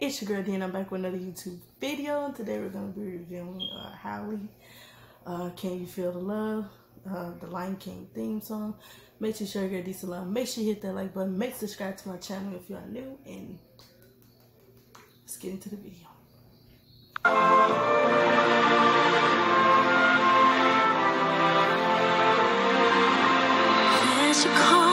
it's your girl Dan. I'm back with another YouTube video. And today we're going to be reviewing uh. Uh, Can You Feel the Love? Uh, the Lion King theme song. Make sure you girl decent love. Make sure you hit that like button. Make subscribe to my channel if you are new. And let's get into the video. There's a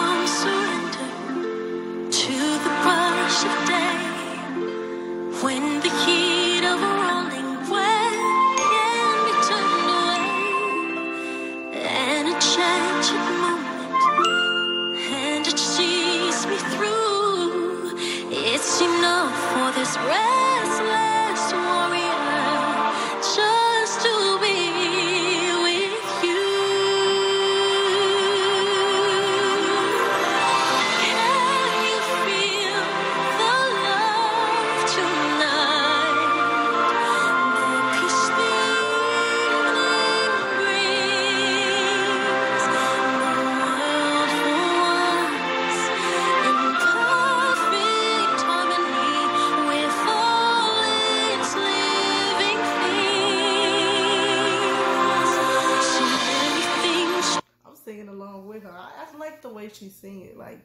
like the way she sing it. Like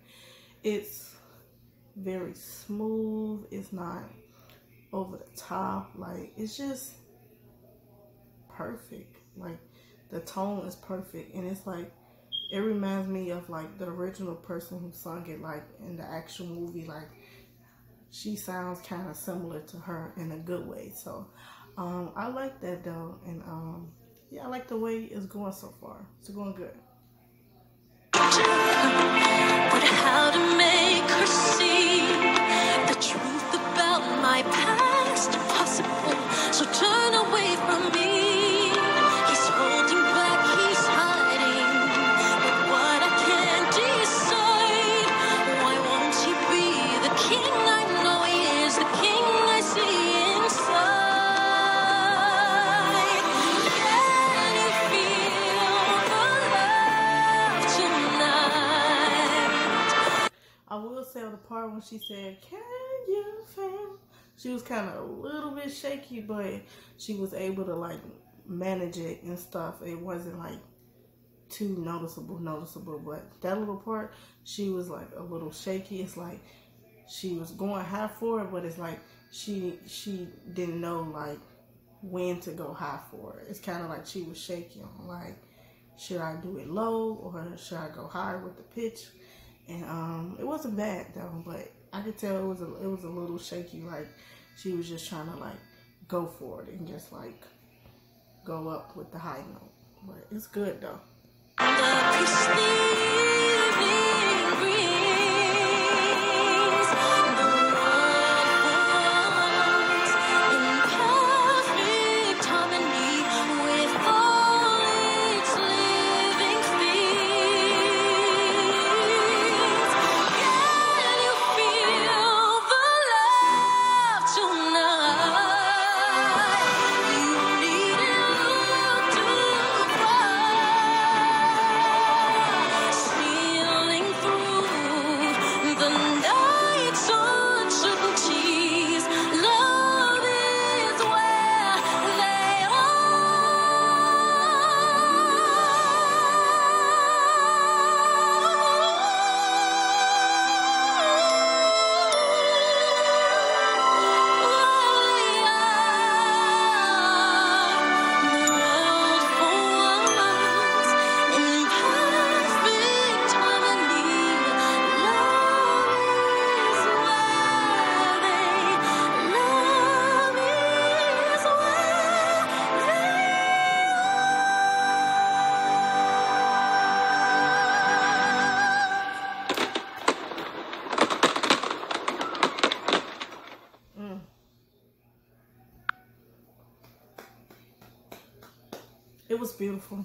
it's very smooth. It's not over the top. Like it's just perfect. Like the tone is perfect, and it's like it reminds me of like the original person who sung it. Like in the actual movie, like she sounds kind of similar to her in a good way. So um, I like that though, and um, yeah, I like the way it's going so far. It's going good. When she said, "Can you feel?" She was kind of a little bit shaky, but she was able to like manage it and stuff. It wasn't like too noticeable, noticeable. But that little part, she was like a little shaky. It's like she was going high for it, but it's like she she didn't know like when to go high for it. It's kind of like she was shaking, like should I do it low or should I go high with the pitch? And um, it wasn't bad though, but I could tell it was a it was a little shaky. Like she was just trying to like go for it and just like go up with the high note. But it's good though. Was beautiful.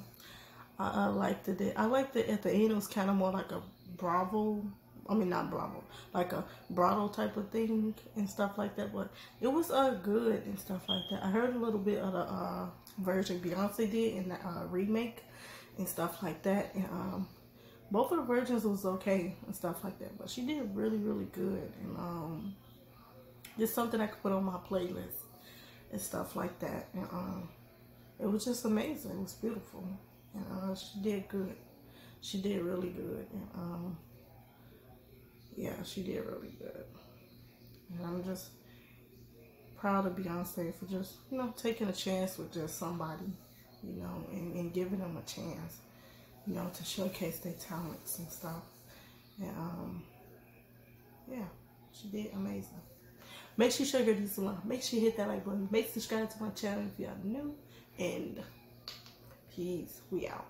I, I liked it. I liked it at the end. It was kind of more like a Bravo. I mean, not Bravo, like a Bravo type of thing and stuff like that. But it was uh good and stuff like that. I heard a little bit of the uh, version Beyonce did in the uh, remake and stuff like that. And um, both of the versions was okay and stuff like that. But she did really, really good. And um, just something I could put on my playlist and stuff like that. And um, it was just amazing. It was beautiful, and uh, she did good. She did really good, and um, yeah, she did really good. And I'm just proud of Beyonce for just you know taking a chance with just somebody, you know, and, and giving them a chance, you know, to showcase their talents and stuff. And um, yeah, she did amazing. Make sure you show your these love. Make sure you hit that like button. Make subscribe to my channel if you are new. And peace. We out.